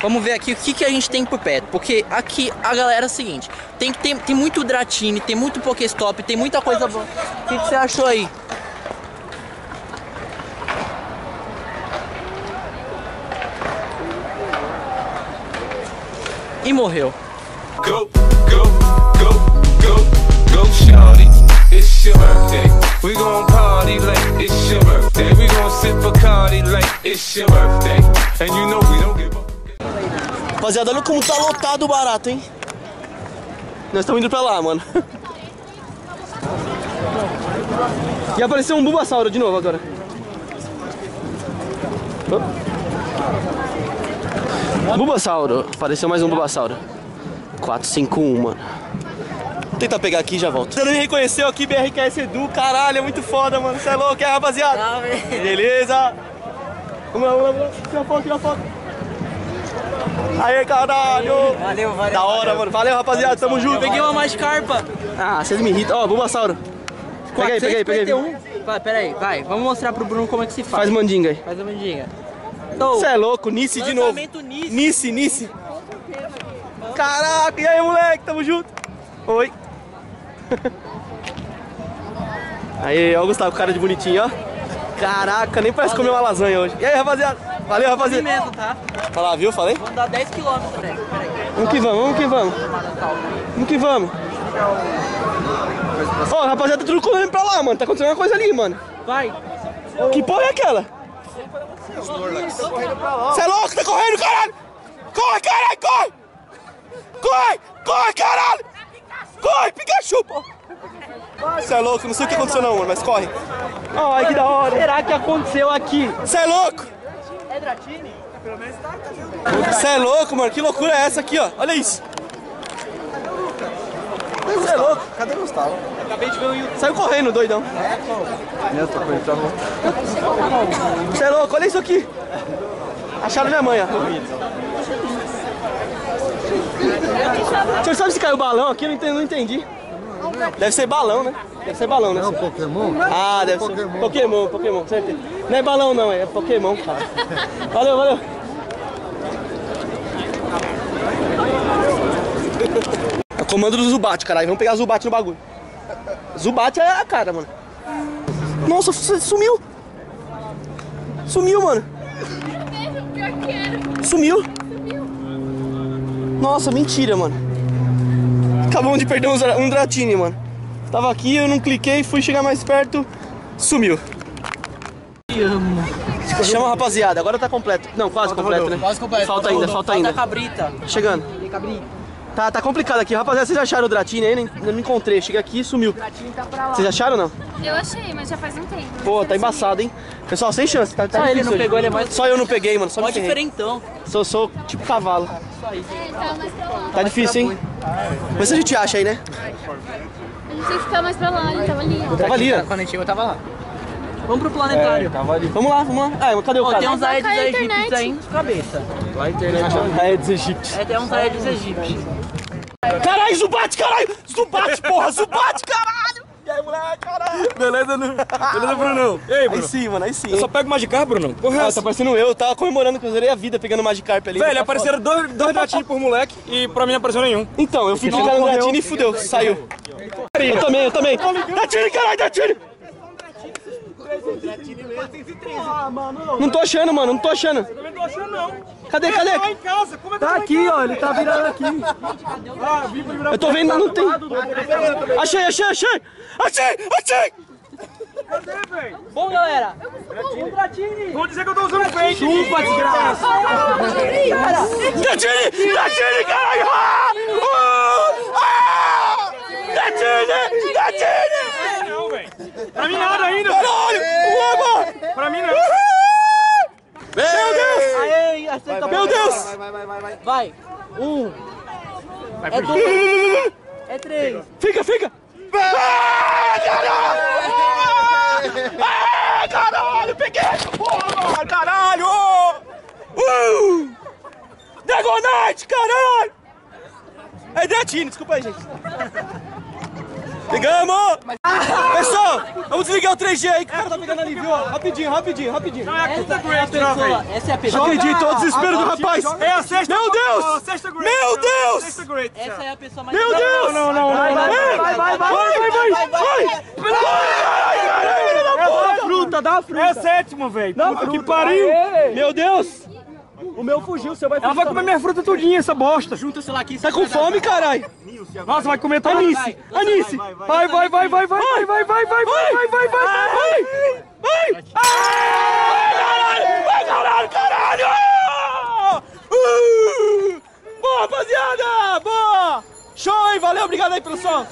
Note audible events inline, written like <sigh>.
Vamos ver aqui o que, que a gente tem por perto. Porque aqui a galera é o seguinte: tem, tem, tem muito Dratini, tem muito Pokéstop, tem muita coisa boa. O que, que você achou aí? E morreu. Go, go, go, go, go, shawty. It's your birthday. We gon' party like it's your birthday. We gon' sip Bacardi like it's your birthday. And you know we don't give a Rapaziada, olha como tá lotado o barato, hein? Nós estamos indo pra lá, mano. E apareceu um Bulbasauro de novo agora. Oh. Bulbasauro. Apareceu mais um Bulbasauro. 451, mano. Vou tentar pegar aqui e já volto. Você não me reconheceu aqui, BRKS Edu. Caralho, é muito foda, mano. Você é louco, é, rapaziada? Beleza. Vamos lá, vamos lá, vamos lá. Tira foto, tira foto. Aê, caralho! Valeu, valeu. Da hora, mano. Valeu, rapaziada. Tamo junto. Peguei uma Magikarpa. Ah, vocês me irritam. Ó, Bulbasauro. Peguei, peguei, peguei. 451. Vai, peraí, vai. Vamos mostrar pro Bruno como é que se faz. Faz mandinga aí. Faz a mandinga. Tô. Você é louco, Nice de novo. Nice. Nice, Nice. Caraca, e aí, moleque? Tamo junto. Oi. <laughs> Aí, ó o Gustavo, cara de bonitinho, ó. Caraca, nem parece comer uma lasanha hoje. E aí, rapaziada? Valeu, rapaziada. mesmo, tá? Fala, viu? Falei? Vamos dar 10 km, peraí. peraí. Vamos que vamos, vamos que vamos. Vamos que vamos. Ó, rapaziada, tá tudo correndo pra lá, mano. Tá acontecendo uma coisa ali, mano. Vai. Que porra é aquela? Você é louco? Tá correndo, caralho! Corre, caralho, corre! Corre! Corre, caralho! Corre, Pikachu, pô! Você é louco, não sei o que aconteceu não, mano, mas corre. Ai, que da hora. Será que aconteceu aqui? Você é louco? É Dratini? Você é louco, mano, que loucura é essa aqui, ó? Olha isso. Você é louco? Cadê o Gustavo? Acabei de ver o YouTube. Saiu correndo, doidão. Eu tô com ele, tá bom. Você é louco, olha isso aqui. Acharam minha mãe, ó. Você sabe se caiu balão aqui? Eu não entendi. Não entendi. Deve ser balão, né? Deve ser balão, né? Um Pokémon? Ah, deve ser. Pokémon. Pokémon, Pokémon, certeza. Não é balão não, é Pokémon, cara. Valeu, valeu. É o comando do Zubat, caralho. Vamos pegar Zubat no bagulho. Zubat é a cara, mano. Nossa, sumiu. Sumiu, mano. Sumiu. Nossa, mentira, mano. Acabamos de perder um, um Dratini, mano. Tava aqui, eu não cliquei, fui chegar mais perto, sumiu. Chama a rapaziada, agora tá completo. Não, quase completo, né? Quase completo. Falta ainda, falta ainda. cabrita. Chegando. Cabrita. Tá, tá complicado aqui. Rapaziada, vocês acharam o Dratini aí? Nem- Eu não encontrei. Cheguei aqui e sumiu. Vocês acharam ou não? Eu achei, mas já faz um tempo. Pô, tá embaçado, hein? Pessoal, sem chance. Tá, tá Só ele não hoje. pegou, ele é mais- Só eu não peguei, mano. Só Ó, me ferrei. diferentão. Sou, sou tipo cavalo. É, tá mais pra lá. Tá difícil, hein? Mas a gente acha aí, né? A gente tem que ficar mais pra lá, ele tava ali. ó. Tava ali, ó. Quando a gente chegou, eu tava lá. Vamos pro planetário. Vamos lá, vamos lá. Ah, mas cadê o Ó, cara? tem uns Aedes a internet. aí de cabeça. É dos egípcios. É, tem uns Aedes egípcios. Caralho, Zubat, caralho! Zubat, porra! Zubat, caralho! E aí, moleque, caralho! Beleza, não? Beleza, Brunão? E aí, Aí Bruno? sim, mano, aí sim. Eu só pego Magikarp, Brunão? Porra, é Ah, tá essa? parecendo eu, eu tava comemorando que eu zerei a vida pegando Magikarp ali. Velho, Tá apareceram dois, dois Dratini por moleque e pra mim não apareceu nenhum. Então, eu fui pegar no Dratini e fudeu, saiu. Eu também, eu também. Dratini, caralho, Dratini! Não tô achando, mano, não tô achando. Achando, não. Cadê, cadê? Tá em casa, como é que Tá aqui, ó, ele tá virado aqui. Ah, vim pra virar Eu tô vendo, não tem. Achei, achei, achei! Achei, achei! Cadê, velho? Bom, galera. Um Dratini. Vou dizer que eu tô usando fake. Chupa, desgraça. Dratini! Dratini, caralho! Ah! Uh! Ah! Dratini! Dratini! Não, velho. Pra mim nada ainda. Caralho! Pra mim não. Meu Deus! Aê, acerta Meu Deus! Vai. Um. É dois. É três. Fica, fica! Ah, caralho! Ah, caralho! Peguei essa porra! Caralho! Uh! Dragonite, caralho! É Dratini, desculpa aí, gente. Pegamos! Pessoal, vamos desligar o 3G aí que o cara tá pegando ali, viu? Rapidinho, rapidinho, rapidinho. Não é a culpa do Essa é a extra, velho. pessoa. Essa é a pessoa. Não acredito, olha o desespero do rapaz! É a sexta. Meu Deus! The great. Essa é a pessoa mais Meu Deus! Não, não, não. Vai, vai, vai, vai, vai, vai, vai, vai. Dá a fruta, dá a fruta. É a sétima, velho. Puta que pariu. Meu Deus! O meu fugiu, você vai Ela vai comer minha fruta todinha, essa bosta. Junta o celular aqui. Tá com fome, caralho? Nossa, vai comer toda Anice! Anice! Vai, vai, vai, vai, vai, vai, vai, vai, vai, vai, vai, vai, vai, vai. Vai! Vai, caralho! Vai, caralho, caralho! Uh! Boa, rapaziada! Boa! Show, hein? Valeu, obrigado aí pelo som.